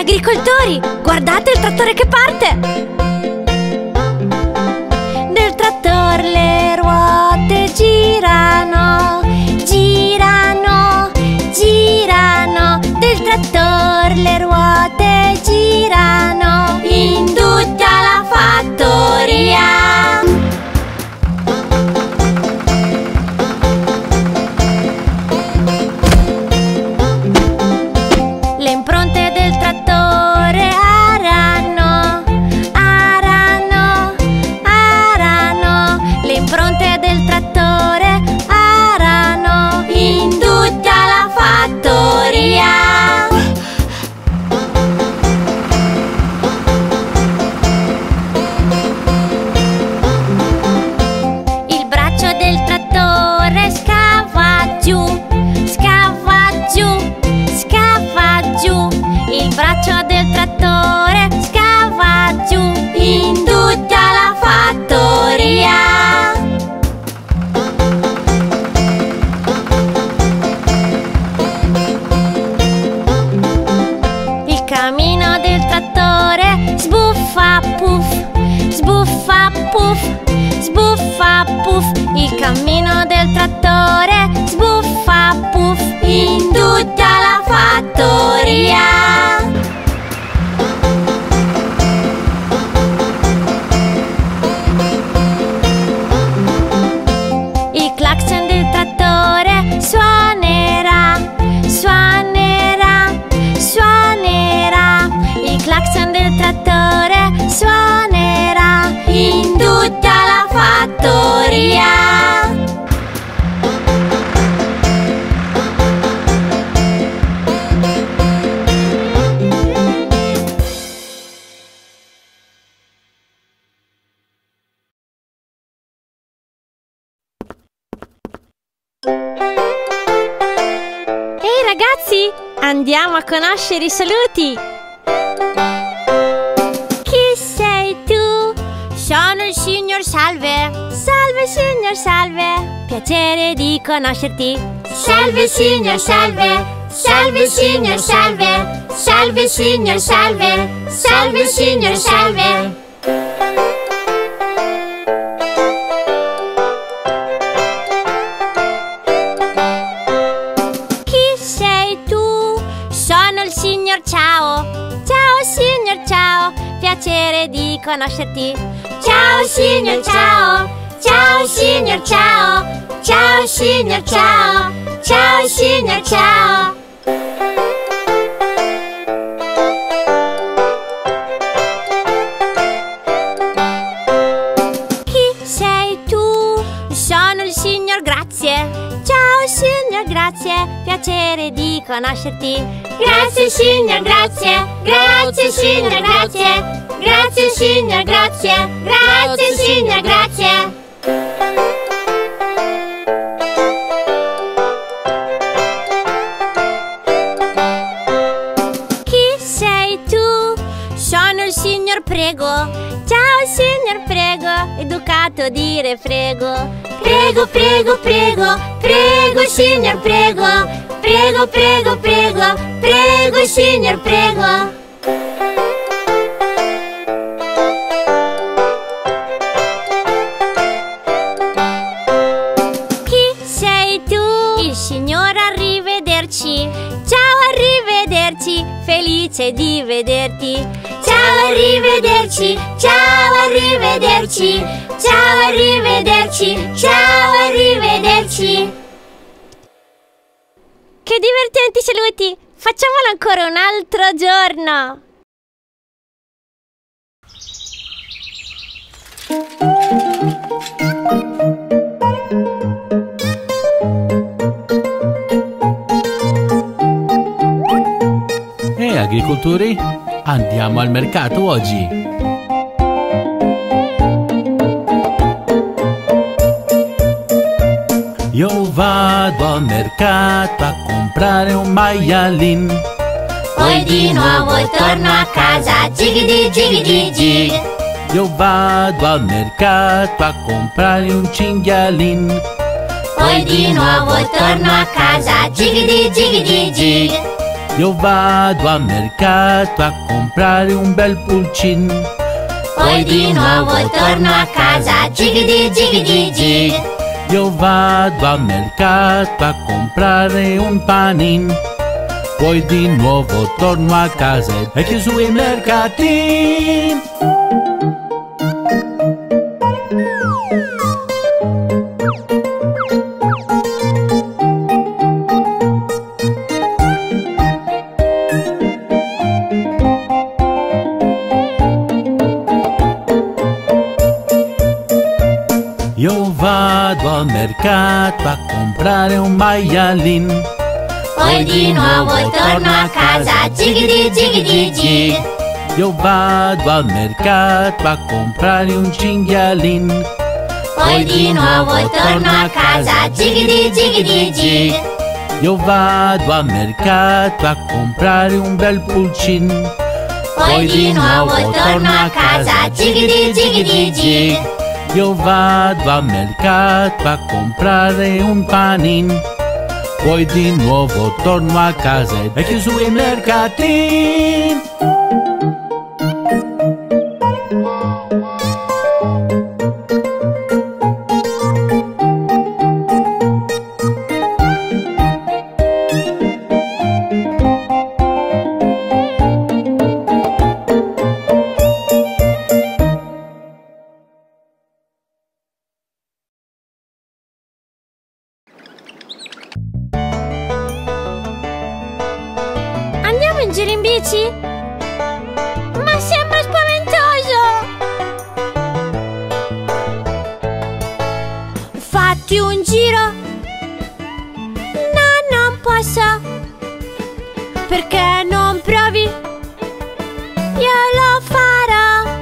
agricoltori, guardate il trattore che parte! Del trattore le ruote girano, girano, girano. Del trattore le ruote girano in ragazzi, andiamo a conoscere i saluti. Chi sei tu? Sono il signor Salve. Salve signor Salve. Piacere di conoscerti. Salve signor Salve. Salve signor Salve. Salve signor Salve. Salve signor Salve. Piacere di conoscerti. Ciao signor Ciao. Ciao signor Ciao. Ciao signor Ciao. Ciao signor Ciao. Signor Grazie, piacere di conoscerti. Grazie signor Grazie, grazie signor Grazie, grazie signor Grazie, grazie signor Grazie. Chi sei tu? Sono il signor Prego. Ciao signor Prego, educato dire prego. Prego, prego, prego, prego signor Prego. Prego, prego, prego, prego signor Prego. Chi sei tu? Il signor arrivederci. Ciao arrivederci, felice di vederti. Ciao arrivederci, ciao arrivederci, ciao arrivederci, ciao arrivederci. Che divertenti saluti! Facciamolo ancora un altro giorno! E agricoltori, andiamo al mercato oggi. Io vado al mercato a comprare un maialin. Poi di nuovo torno a casa, gigidi gigidi gig. Io vado al mercato a comprare un cinghialin. Poi di nuovo torno a casa, gigidi gigidi gig. Io vado al mercato a comprare un bel pulcin. Poi di nuovo torno a casa, gigidi gigidi gig. Io vado al mercato a comprare un panin. Poi di nuovo torno a casa e chiuso i mercatini. Maialin. Poi di nuovo torno a casa, gigidi gigidi gig. Io vado al mercato a comprare un cinghialin. Poi di nuovo torno a casa, gigidi gigidi gig. Io vado al mercato a comprare un bel pulcin. Poi di nuovo torno a casa, gigidi gigidi gig. Io vado al mercato a comprare un panin. Poi di nuovo torno a casa e chiuso i mercatini. Posso! Perché non provi? Io lo farò!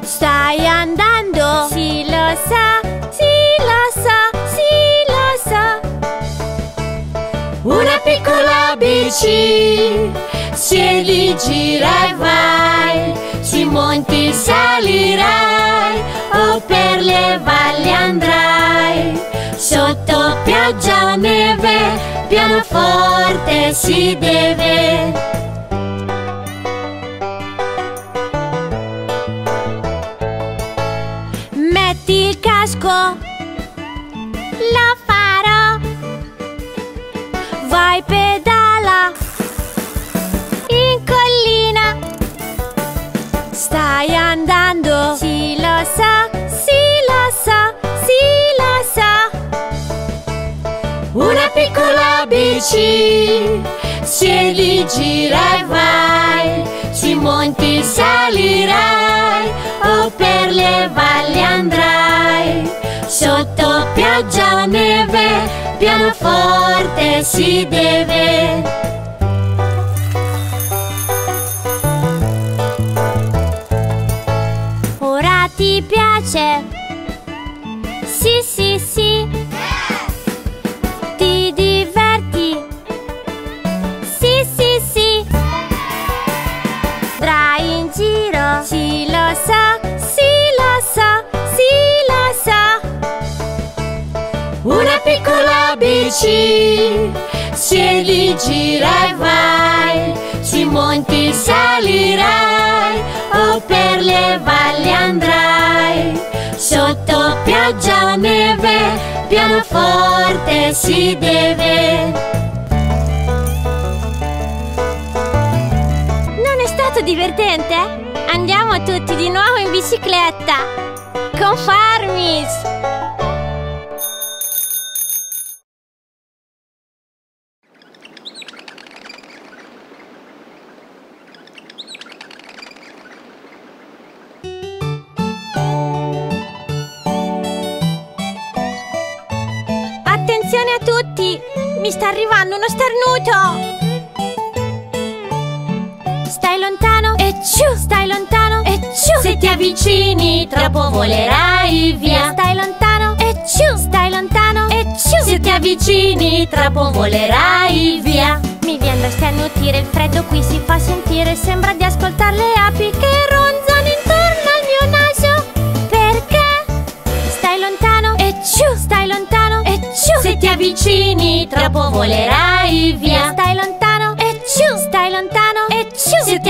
Stai andando? Sì, lo sa, sì, lo so, sì, lo so! Una piccola bici, siedi, gira e vai, sui monti salirai, o per le valli andrai, sotto pioggia neve, pianoforte si deve. Metti il casco, lo farò. Vai pedala in collina. Stai andando? Sì, lo so, piccola bici, siedi, gira e vai. Sui monti salirai o per le valli andrai. Sotto pioggia o neve, pianoforte si deve. Giro? Sì, lo so, sì, lo so, sì, lo so. Una piccola bici, siedi, gira e vai, sui monti salirai, o per le valli andrai, sotto pioggia o neve, pianoforte si deve. Divertente? Andiamo tutti di nuovo in bicicletta! Con Farmis! Attenzione a tutti! Mi sta arrivando uno starnuto! Lontano e ciu! Stai lontano e ciu! Se ti avvicini troppo volerai via! Stai lontano e ciu! Stai lontano e ciu! Se ti avvicini troppo volerai via! Mi viene da starnutire, il freddo qui si fa sentire, sembra di ascoltare le api che ronzano intorno al mio naso! Perché? Stai lontano e ciu! Stai lontano e ciu! Se ti avvicini troppo volerai via! Stai lontano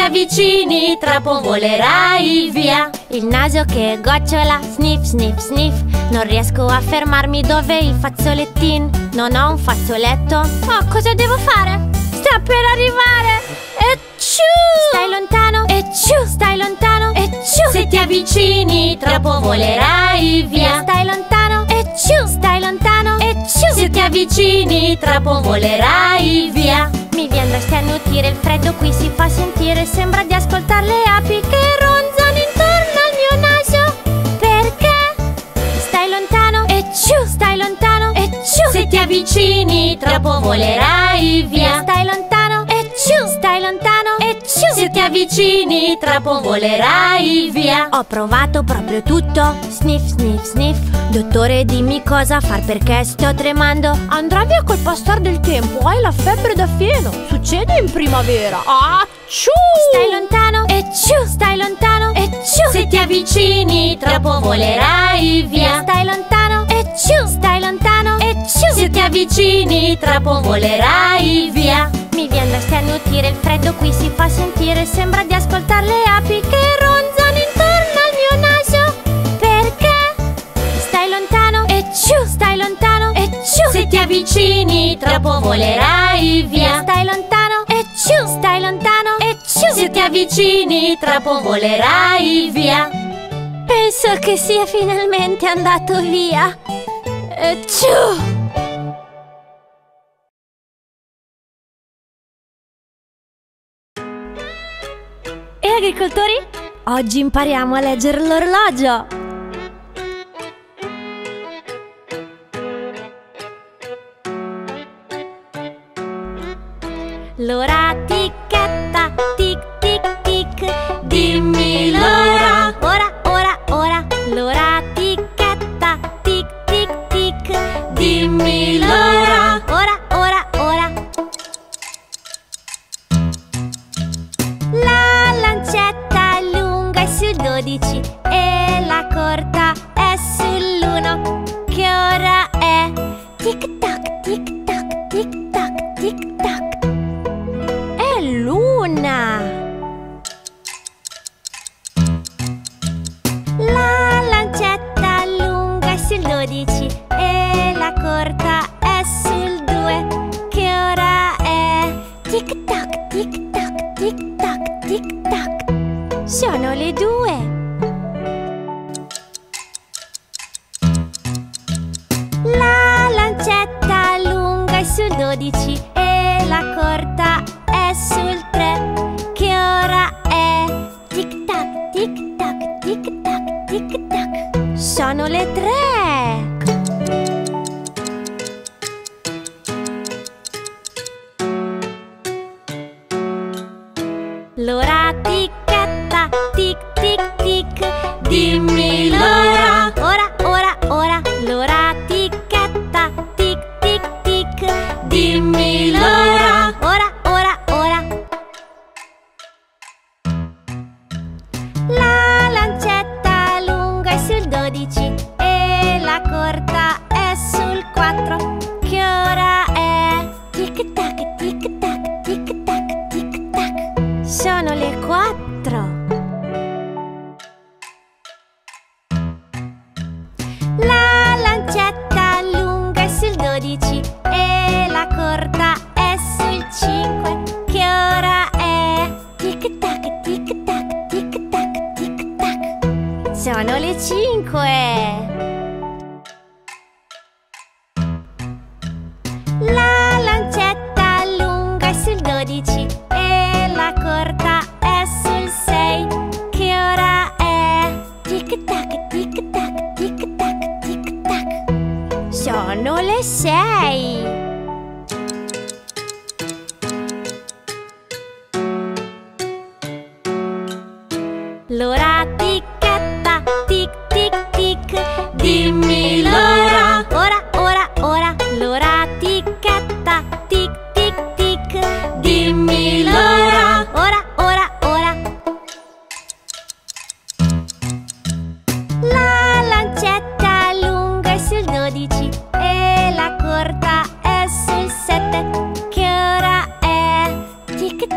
avvicini troppo volerai via Il naso che gocciola, sniff sniff sniff Non riesco a fermarmi dove il fazzolettin Non ho un fazzoletto Oh, cosa devo fare? Sta per arrivare E ciu! Stai lontano E ciu! Stai lontano E ciu! Se ti avvicini troppo volerai via Stai lontano E ciu! Stai lontano E ciu! Se ti avvicini troppo volerai via Mi viene da starnutire, il freddo qui si fa sentire Sembra di ascoltare le api che ronzano intorno al mio naso Perché? Stai lontano E ciu! Stai lontano E ciu! Se ti avvicini troppo volerai via avvicini troppo volerai via. Ho provato proprio tutto. Sniff, sniff, sniff. Dottore dimmi cosa far perché sto tremando. Andrà via col passare del tempo, hai la febbre da fieno. Succede in primavera. Acciù! Stai lontano? E ciu, stai lontano? E ciu Se ti avvicini troppo volerai via. Stai lontano? E ciu, stai lontano? E ciu Se ti avvicini troppo volerai via. Mi viene da ti avvicini troppo volerai via Penso che sia finalmente andato via E ciu! E agricoltori? Oggi impariamo a leggere l'orologio! Sul 12 sul 12 e la corta è sul 3. Che ora è? Tic tac, tic tac, tic tac, tic tac. Sono le 3. 12 E la corta è sul 5 Che ora è? Tic tac, tic tac, tic tac, tic tac Sono le 5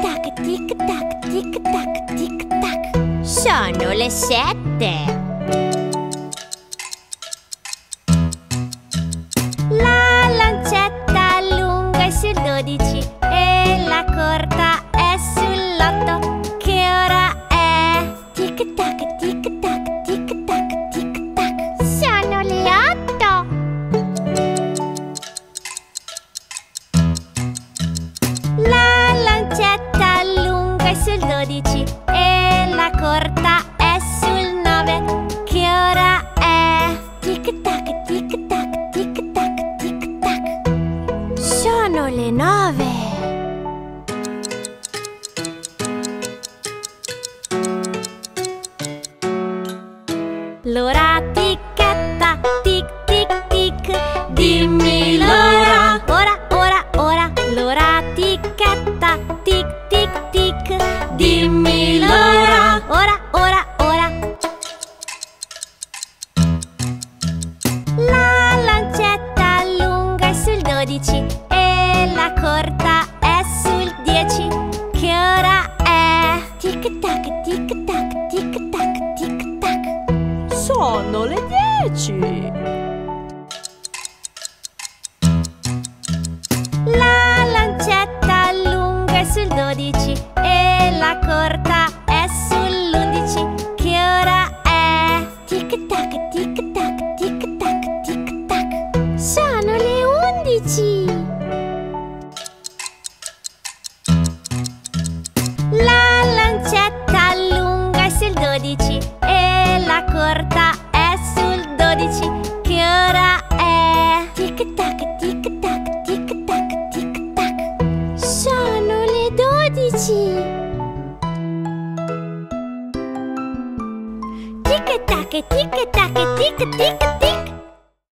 tac, tic tac, tic tac, tic tac. Sono le sette. corta è sul 9 Che ora è? Tic tac, tic tac, tic tac, tic tac Sono le 9